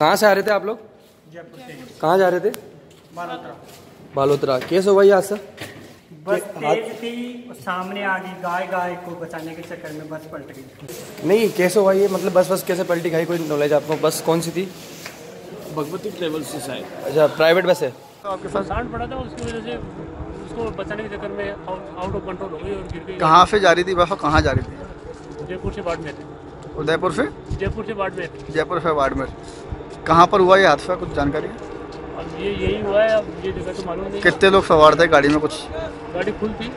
कहाँ से आ रहे थे आप लोग? कहाँ जा रहे थे? बालोतरा। बालोतरा केस हुआ ये हादसा बस तेज थी सामने आ गई गाय गाय को बचाने के चक्कर में बस पलट गई। नहीं कैसे हुआ ये मतलब बस बस कैसे पलटी खाई कोई नॉलेज आपको? बस कौन सी थी? भगवती ट्रेवल से शायद अच्छा प्राइवेट बस है। सांड पड़ा था उसकी वजह से? उसको बचाने के चक्कर में आउट ऑफ़ कंट्रोल हो गई और गिर गई। कहाँ से जा रही थी बस कहाँ जा रही थी? जयपुर से बाड़मेर उदयपुर से? जयपुर से बाड़मेर जयपुर से बाड़मेर कहाँ पर हुआ ये हादसा? कुछ जानकारी अब ये यही हुआ है अब ये जगह तो मालूम नहीं कितने लोग सवार थे गाड़ी में? कुछ गाड़ी फुल थी।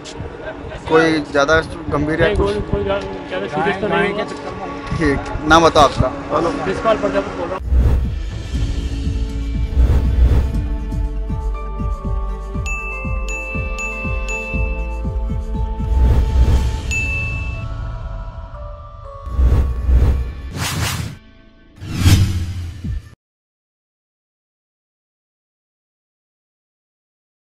कोई ज़्यादा गंभीर है कुछ? कोई कोई ज़्यादा सीरियस तो नहीं ठीक नाम बताओ आपका। प्रिंसिपल प्रजापति